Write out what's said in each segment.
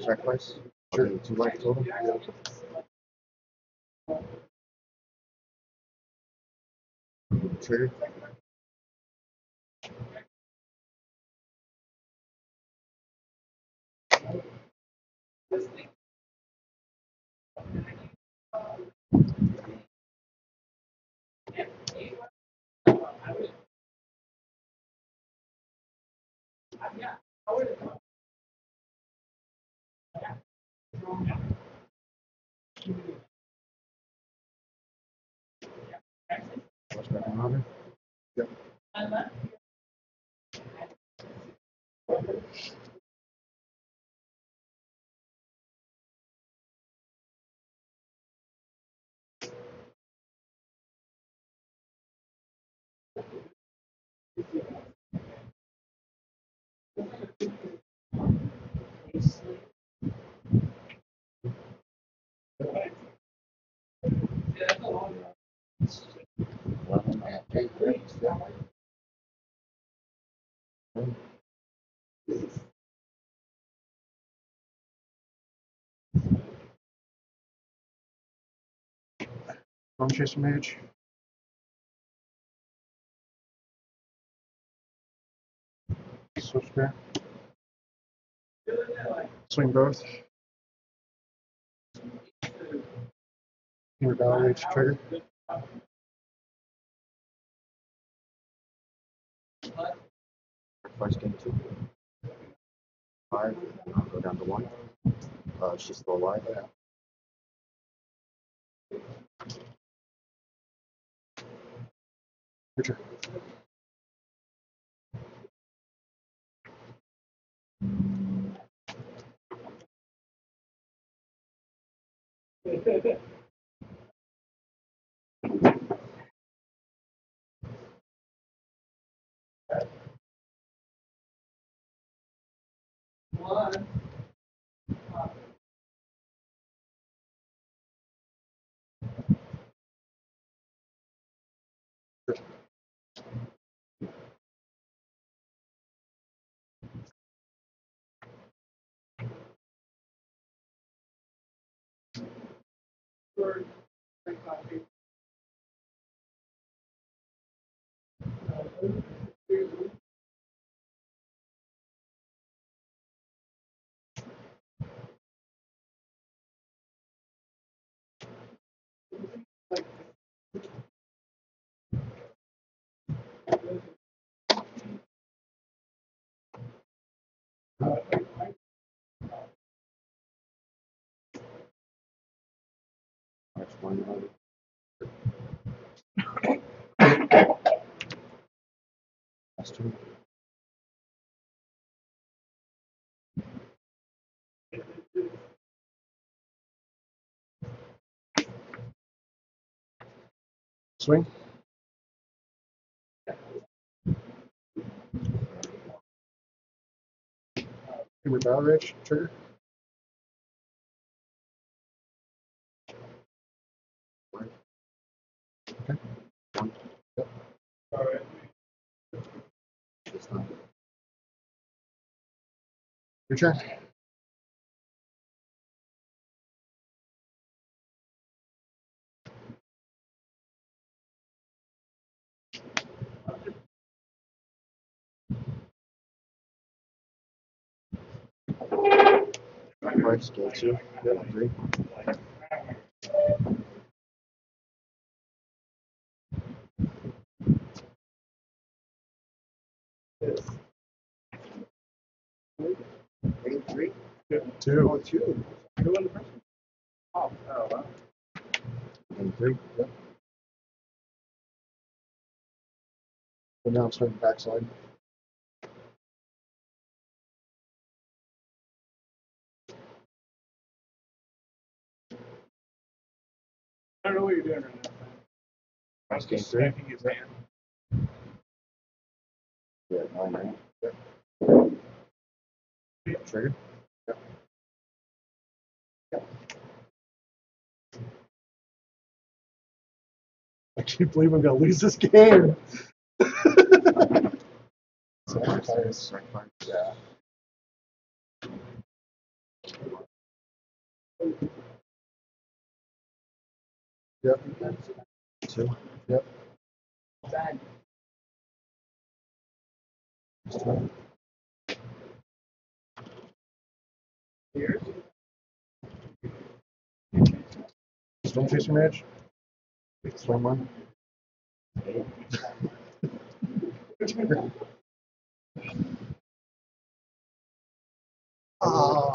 Sacrifice? Sure. Two life total? Trigger? What's order? Yep. Eleven at eight thirty Chaser Mage. Switch back. Swing both. Rage trigger. First game two. Five, I'll go down to one. Uh, she's still alive. Your turn. Swing. Your Battle Rage trigger. Okay. Yep. This time. Your turn. Sacrifice, game two. Yep. Three. Game three? Two. Oh, two. Who won the first? Oh, oh, wow. Three. Yep. And now I'm swinging backside. I don't know what you're doing right now. I was Game just three. smacking his hand. Yeah, nine, right? Trigger. I can't believe I'm gonna lose this game. Yeah. Yep. Two. Yep. Yours? Storm chaser match. Storm one. Eight. Oh.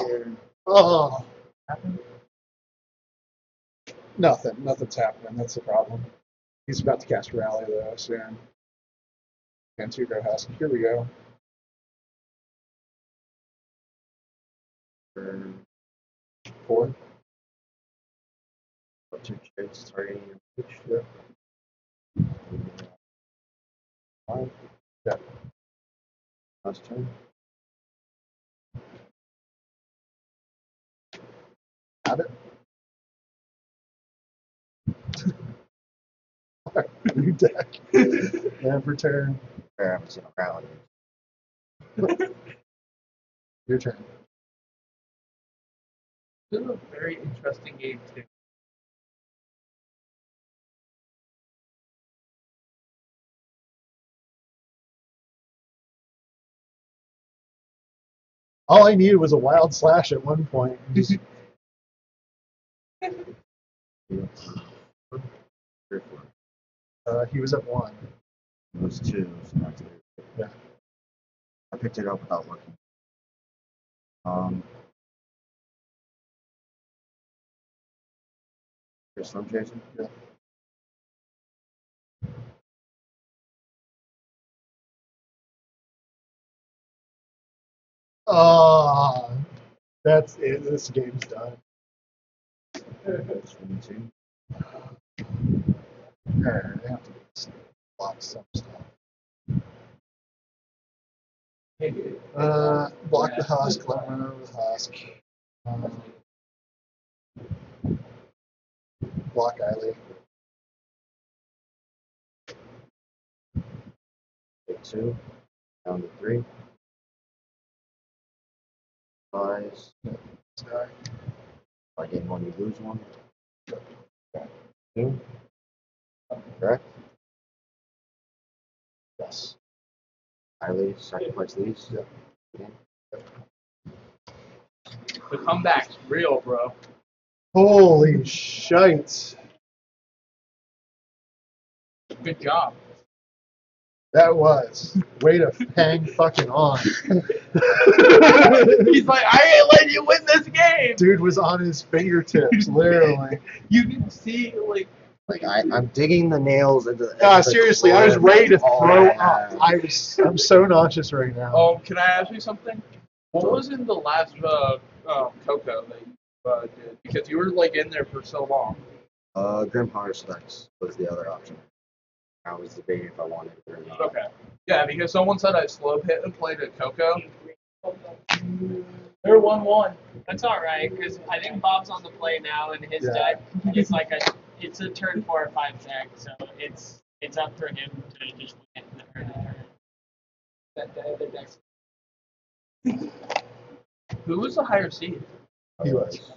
Oh. Nothing. Nothing's happening. That's the problem. He's about to cast rally though soon. And two go Husky. Here we go. Four. Two targeting your pitch. Yep. Five. Yeah. Last turn. Got it. New deck. and for turn. I haven't seen a rally. Your turn. This is a very interesting game too. All I needed was a wild slash at one point. Three or four. uh, he was at one. It was two, so that's it. Yeah. I picked it up without looking. Um. Your storm chasing? Yeah. Ah, that's it. This game's done. That's one, two. Alright, I have to block some stuff. Uh, block the husk. Let run over the husk. Um, block Eiley. Take two. Down to three. Fives. This guy. If I gain one, you lose one. Two. Correct? Yes. I leave, sacrifice these. Yeah. The comeback's real, bro. Holy shite. Good job. That was. Way to hang fucking on. He's like, I ain't letting you win this game. Dude was on his fingertips, literally. You can see like Like I, I'm digging the nails into. Into the seriously, I was ready to throw I up. I was. I'm so nauseous right now. Oh, can I ask you something? What was in the last uh, um, Coco that you uh, did? Because you were like in there for so long. Uh, Grim Haruspex was the other option. I was debating if I wanted it or not. Okay. Yeah, because someone said I slow hit and played at Coco. They're one one. That's all right, because I think Bob's on the play now, and his Yeah. deck is like a it's a turn four or five deck, so it's it's up for him to just win the turn. That the other decks. Who was the higher seed? He was.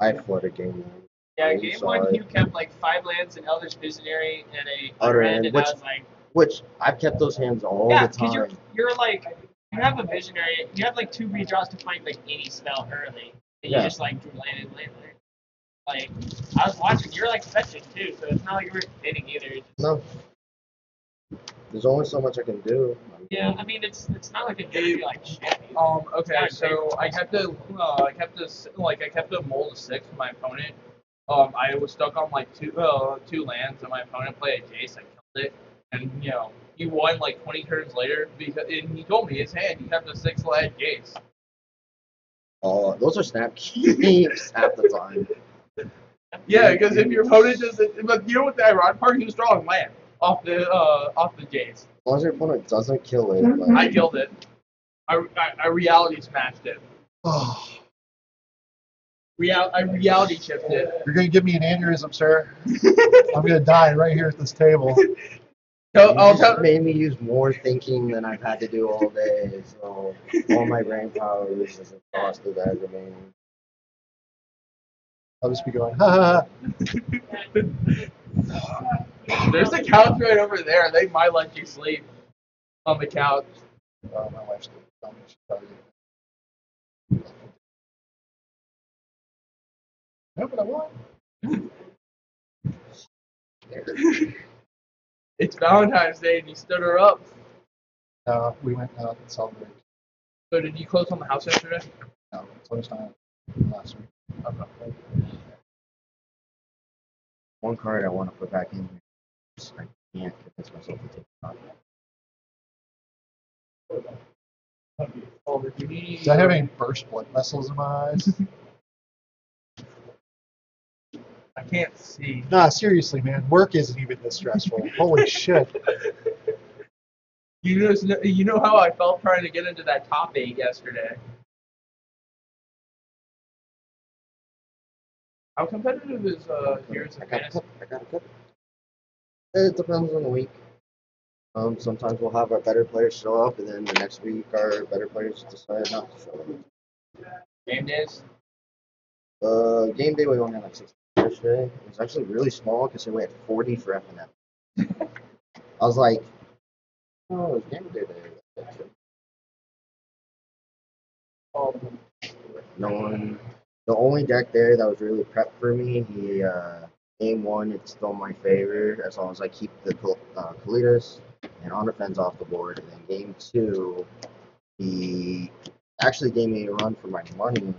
I flooded game one. Yeah, I'm game sorry. one you kept like five lands, an Elvish Visionary, and a Utter Unread, End, and which- I was like, Which I've kept those hands all the time. yeah, because you're you're like you have a Visionary, you have like two redraws to find like any spell early, and Yeah. you just like drew land and land. land. Like I was watching, you're like fetching too, so it's not like you were hitting either. Just- No. There's only so much I can do. Yeah, I mean it's it's not like a dirty like shit. Um. Okay. So I kept a. Uh, I kept this. Like I kept a mold of six for my opponent. Um. I was stuck on like two. Uh. Two lands, and my opponent played a Jace. I killed it, and you know he won like 20 turns later because and he told me his hand he kept a six land Jace. Oh, those are snap keeps half the time. Yeah, because if your opponent doesn't, but you know what the ironic part? He was drawing land off the uh, off the Jace. As long as your opponent doesn't kill it, like, I killed it. I, I, I reality smashed it. Real, I reality chipped it. you're gonna give me an aneurysm, sir. I'm gonna die right here at this table. So, I'll just tell, made me use more thinking than I've had to do all day. So all my brain power is just exhausted as remaining. I'll just be going, ha ha. ha. there's a couch right over there. They might let you sleep on the couch. Oh, my wife's gonna me she's probably No, but I won. It's Valentine's Day and you stood her up. Uh, we went out and celebrated. So did you close on the house yesterday? No, so it's not last week. Okay. One card I want to put back in here. I can't convince myself to take it out. Oh, did you need? Is I having burst blood vessels in my eyes? I can't see. nah, seriously, man. Work isn't even this stressful. Holy shit. You know, you know how I felt trying to get into that top eight yesterday. How competitive is uh yours I got a fantasy? cup. I got a cup. It depends on the week. Um, sometimes we'll have our better players show up, and then the next week our better players decide not to show up. Game days. Uh, game day we only had like six players today. It was actually really small because we had 40 for F and F. I was like, oh, it's game day day. Um, No one. The only deck there that was really prepped for me, he uh, game one, it's still my favorite as long as I keep the uh, Kalidas and on defense off the board. And then game two, he actually gave me a run for my money.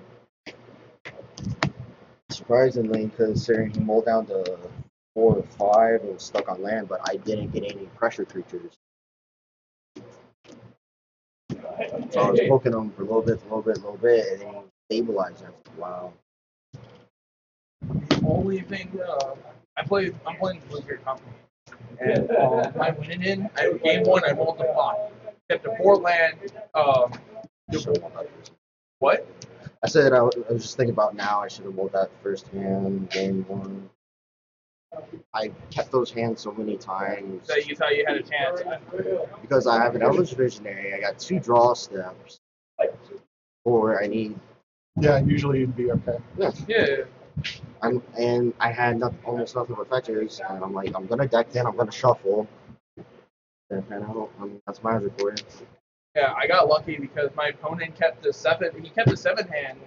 Surprisingly, considering he mulled down to four or five and was stuck on land, but I didn't get any pressure creatures. So I was poking them for a little bit, a little bit, a little bit, and then he stabilized. after a while. wow. the only thing uh, I play, I'm playing Blizzard Company, and um, I went in. in I, game one, I rolled the five, kept a four land. Um, what? I said I was, just thinking about now. I should have rolled that first hand, game one. I kept those hands so many times That you thought you had a chance? because I have an Elvish Visionary. I got two draw steps, or I need. Yeah, usually you'd be okay. Yeah. I'm and I had not, almost nothing but fetchers, and I'm like, I'm gonna deck in, I'm gonna shuffle. And I don't. I mean, that's my report. Yeah, I got lucky because my opponent kept the seven. He kept the seven hand,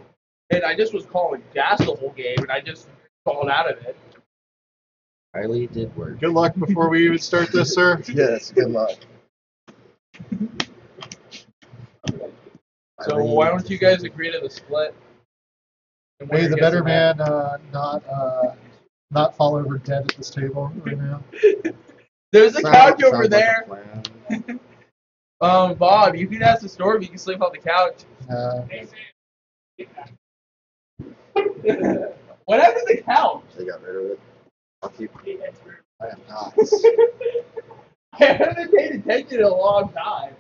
and I just was calling gas the whole game, and I just called out of it. Riley did work. Good luck before we even start this, sir. Yes, good luck. So why don't you guys agree to the split? And May the better man uh, not uh, not fall over dead at this table right now. There's a Sounds- couch over sounds like there. plan. Um, Bob, you can ask the store if you can sleep on the couch. Uh, what happened to the couch? They got rid of it. I'll keep. it. I am not. I haven't paid attention in a long time.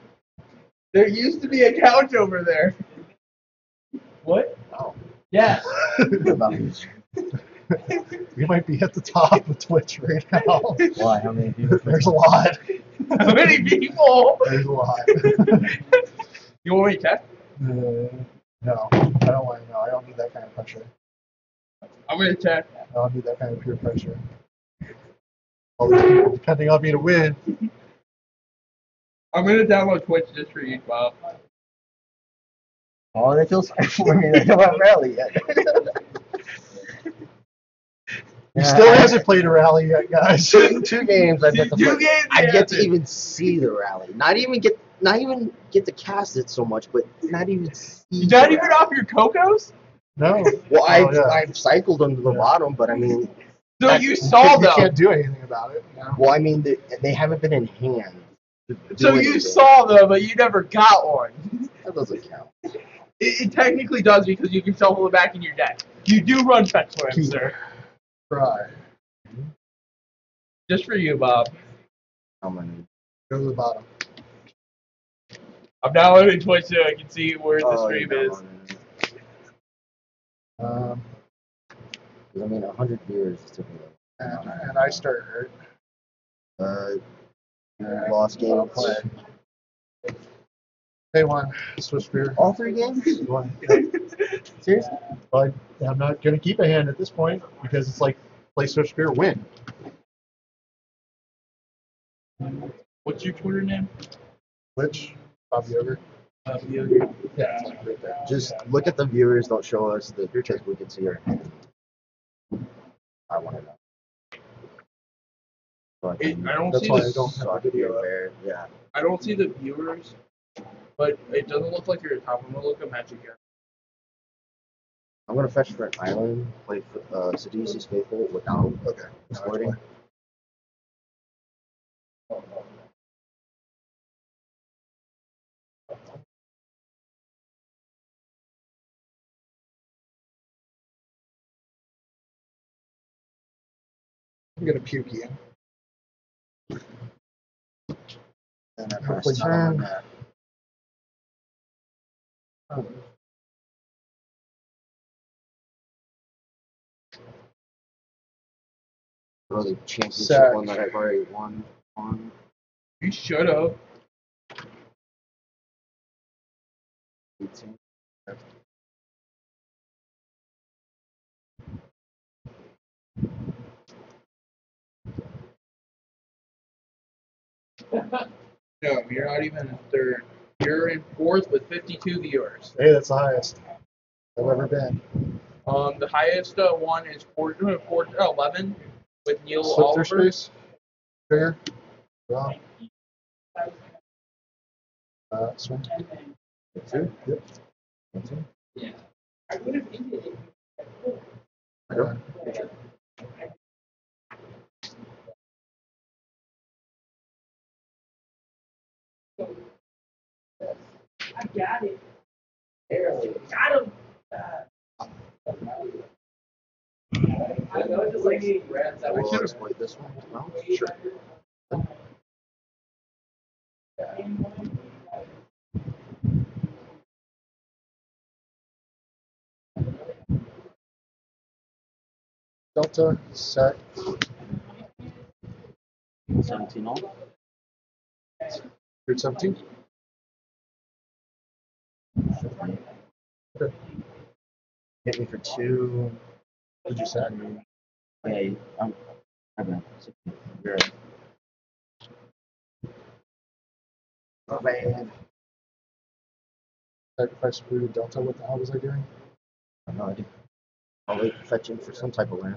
There used to be a couch over there. What? Oh. Yeah. we might be at the top of Twitch right now. Why? How many people? There's a lot. How many people? There's a lot. You want me to check? Uh, no, I don't want to know. I don't need that kind of pressure. I'm gonna check. I don't need that kind of peer pressure. All these people depending on me to win. I'm gonna download Twitch just for you, Bob. Oh, they feel sorry for me. They don't have rally yet. He still hasn't played a rally yet, guys. two, two games. I get to Two play- games, I yeah. get to even see the rally. Not even get. Not even get to cast it so much, but not even see. You not even rally. off your Cocos? No. Well, I've, Oh, yeah. I've cycled them to the Yeah. bottom, but I mean, So That- you saw them. you can't do anything about it. You know? well, I mean, they, they haven't been in hand. So you anything. saw them, but you never got one. That doesn't count. It, it technically does because you can shuffle it back in your deck. You do run fetch for him, sir. Try. Just for you, Bob. How many? Go to the bottom. I'm downloading Twitch so I can see where the Oh, stream you're is. downloading it. Um, 'Cause, I mean, 100 viewers is typically. and, and I start hurt. Uh, lost I'll games. play. Hey, one. Swiss beer. All three games? One. Seriously? But I'm not going to keep a hand at this point because it's like play Swiss beer, win. What's your Twitter name? Which Bob Yoder. Uh, Yogi. Yeah, right there. Just look at the viewers, don't show us the because we can see our I want to know. So I It, I don't That's see why the I don't so have I a can video Yeah. I don't see the viewers, but it doesn't look like you're at top. I'm gonna look at Magic again. I'm gonna fetch for an island, play for uh, Sidisi's Faithful without Okay. Now it's Sporting. fine. I'm gonna puke you. And then hopefully not on that. The championship Sack. one that I've already won on. You should have. 18. No, you're not even in third. You're in fourth with 52 viewers. Hey, that's the highest I've ever been. Um, the highest uh, one is four, four, uh, 11 with Neil Slip through Oliver. space. Fair. Wrong. Uh, swing. Two. Yep. I would have ended it. Uh, I got it. Barely. Got him. I know it's just like rats that We were should have played this one. Well, sure. Delta set. 17 all. Grid 17. Okay. Hit me for two. Did you set? Hey, I'm. I'm gonna. You're right. Oh, man. Sacrifice rooted Delta. What the hell was I doing? I have no idea. I'll wait fetching for some type of land.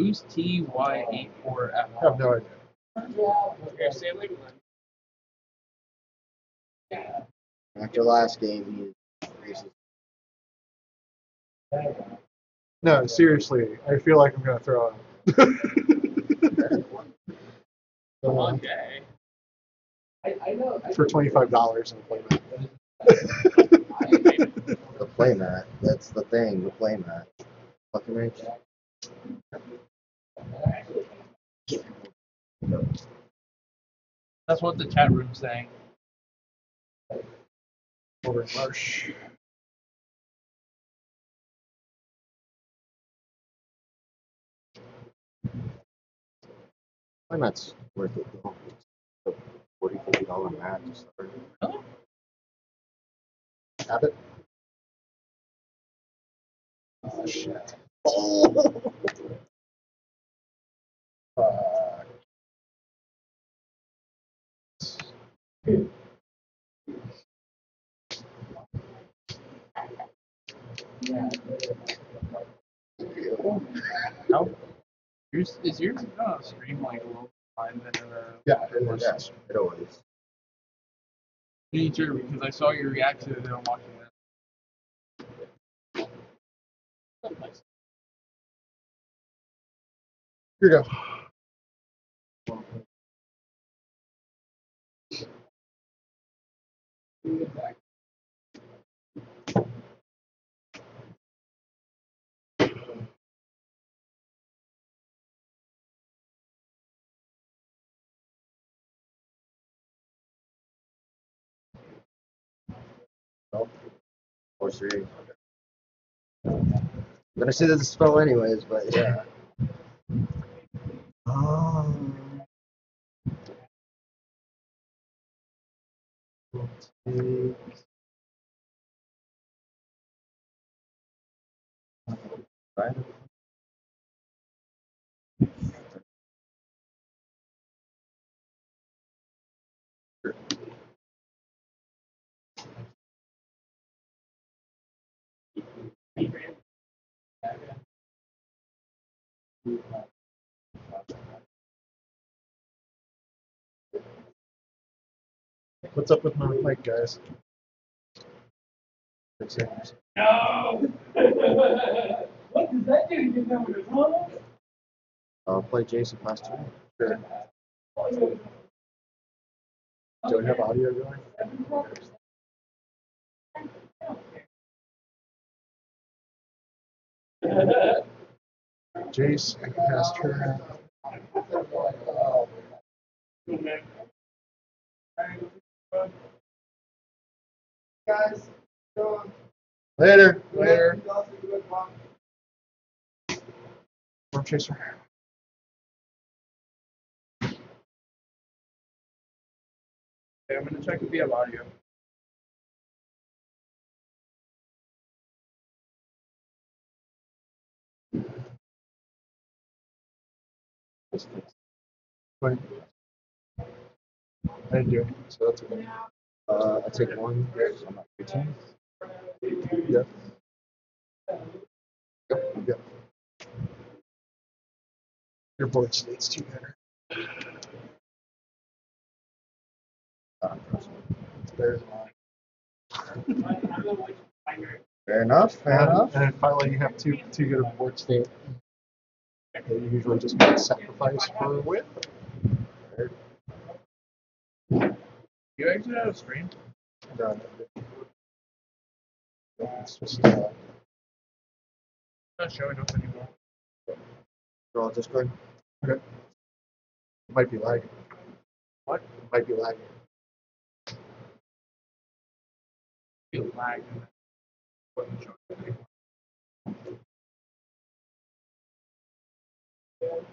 Who's TY84F? I have no idea. You're sailing. After last game, he racist. No, seriously. I feel like I'm going to throw up. Okay. I, I know. I for $25 in a playmat. The playmat. That's the thing. The playmat. Fucking rich. That's what the chat room's saying. Over Marsh. Playmat's worth it though. It's a 40 50 dollar mat to start. Habit. Oh, shit. but No? Is yours uh, stream like a little line uh, Yeah, it is, yeah, it always. me too, because I saw your reaction and I'm watching that. Here we go. Four three. I'm gonna say this spell anyways, but yeah. Um, we'll What's up with my mic, guys? No! what does that do to get them with home? I'll play Jason past two. Sure. Do we have audio going? Cast her. Guys, go on. Later. Later. Later. Storm Chaser. Okay, I'm gonna check if we have audio. Wait. I do so that's okay. Uh, I take one. I'm at 15. Yep. Yep. Yep. Your board states two better. Uh, There's mine. fair enough. Fair enough. And then finally, you have two two good of board state. They usually just make sacrifice for a win. You actually out of stream? No, It's just uh, Not showing up anymore. Draw Discord. it might be lagging. What? It Might be lagging. Feel lagged. and wasn't showing up anymore.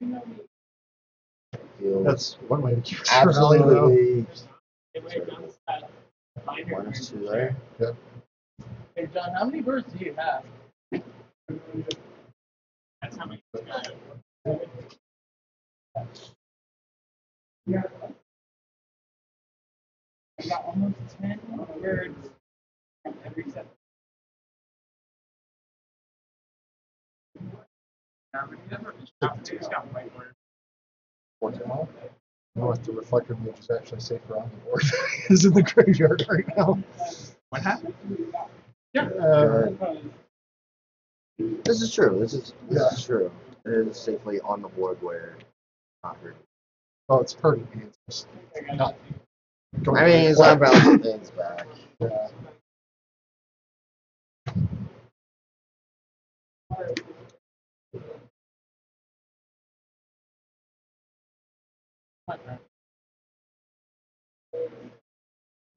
Feel That's one way to keep it absolutely Binder. minus two there. Hey John, how many birds do you have? That's how many you got. I got almost ten birds every set. If the reflector mage is actually safer on the board. is in the graveyard right now. What happened? Yeah. Uh, this is true. This is this Yeah. is true. It is safely on the board where not hurt. well, it's hurting me. It's just not. going I mean, it's not well. bouncing things back. Yeah.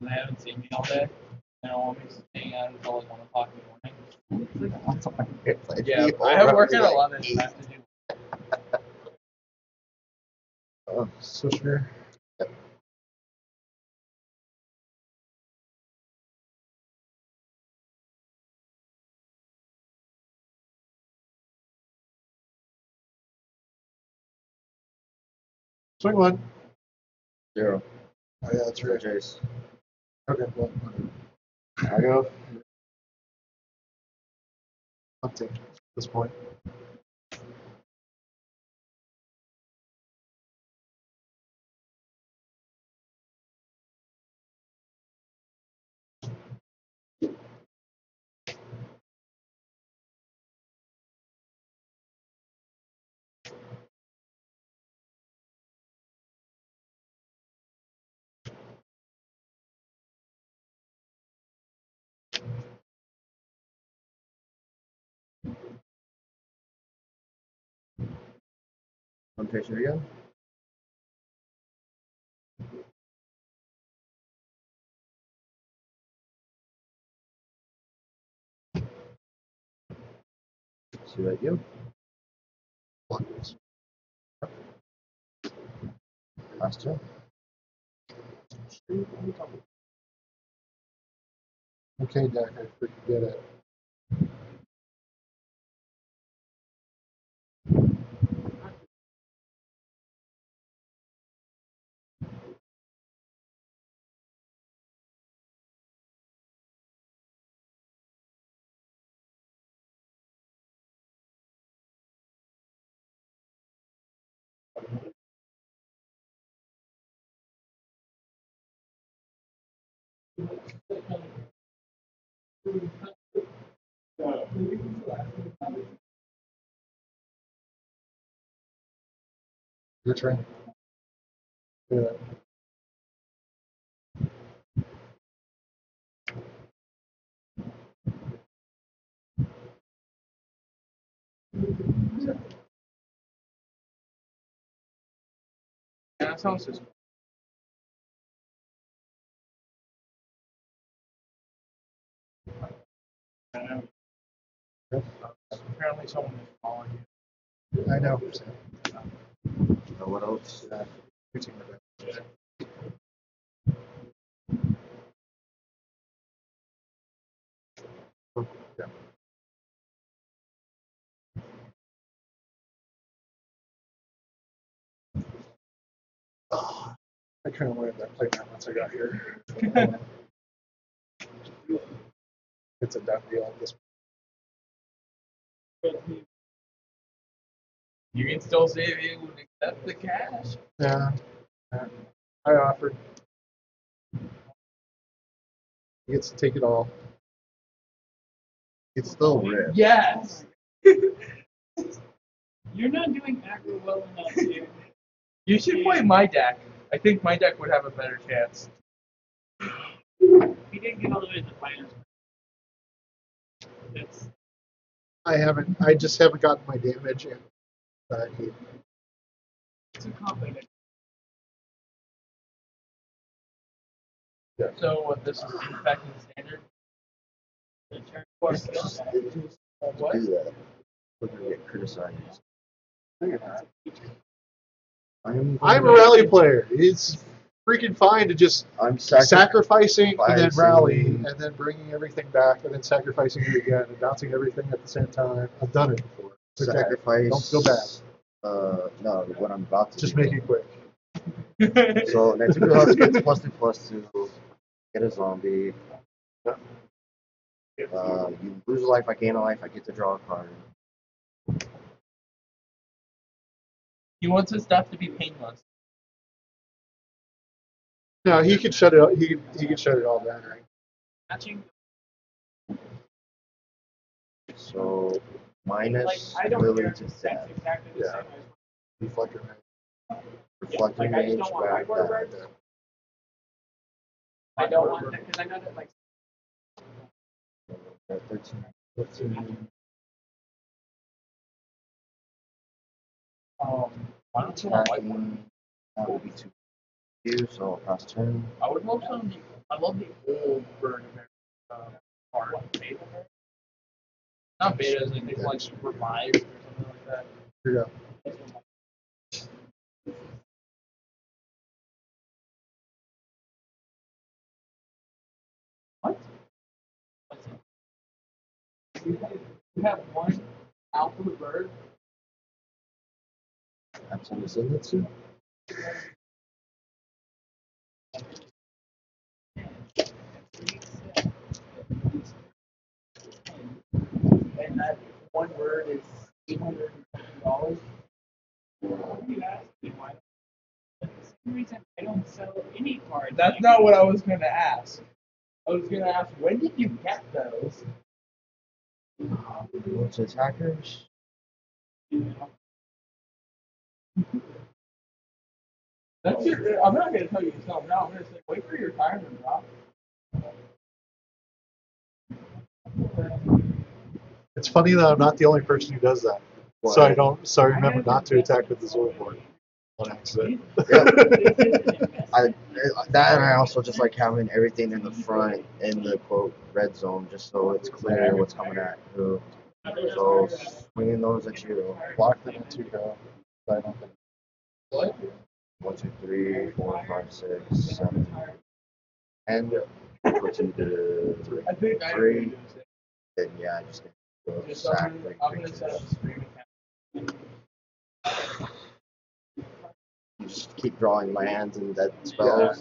They haven't seen me all day. They don't want me staying out until like one o'clock in the morning. That's all right. It's like, Yeah, people I have are work at like eleven. eight. I have to do. Oh, So sure. Swing one. Zero. Oh, yeah, that's right. Jace. Okay, I go. at this point. Again. See do? Last turn. Okay, Dak, I forget it. Your turn. Yeah. Yeah, sounds. Apparently someone is following you. I know. Uh, what else? Uh, Shooting the best. Yeah. Oh, I kind of wanted to play that playground once I got here. it's a done deal at this point. You can still see if you would accept the cash. Yeah. yeah. I offered. He gets to take it all. it's still rip. Yes. You're not doing macro well enough here. You should play my deck. I think my deck would have a better chance. We didn't get all the way to the finals. That's I haven't. I just haven't gotten my damage in. But he, too complicated. So what this is affecting standard. The turn four It's skill just- set. it just have to What? do that. We're gonna get criticized. That. I'm. I'm a rally player. It's freaking fine to just I'm sacri- sacrificing and then rally and then bringing everything back and then sacrificing it again and bouncing everything at the same time. I've done it before. It's okay. Don't feel bad. Uh, no, what I'm about to Just do. make it quick. So Nantuko Husk gets plus two plus two. Get a zombie. Uh, you lose a life, I gain a life, I get to draw a card. He wants his death to be painless. No, he could shut it. He he could shut it all down, right? Matching. So minus I don't ability care. to That's death. exactly Yeah. same as Reflector. right? Reflecting like, I just range, back white that. I don't want that because I know that like Uh, 13, 15. Um, why don't you want white one? Attacking, that would be two. You, so pass turn. I would love some. the- I love the old bird uh, card. Beta. Not betas. I think like Revised or something like that. Here you go. What? You have, you have one alpha bird. Absolute one card is eight hundred and fifty dollars. You asked me why. For some reason, I don't sell any cards. That's not what I was gonna ask. I was gonna ask, when did you get those? What's his hackers? That's your. I'm not gonna tell you to sell now. I'm gonna say, wait for your retirement, Rob. It's funny that I'm not the only person who does that. So I don't, so I remember not to attack with the Zord board on accident. Yeah. I that and I also just like having everything in the front in the quote red zone, just so it's clear what's coming at who. So swinging those at you. Block them into go. I don't think. One, two, three, four, five, six, seven, and put you to three. I think Three. agree. Then yeah, I just go Just sack I'm three gonna, I'm gonna set up creatures. a stream account. You just keep drawing lands and dead spells.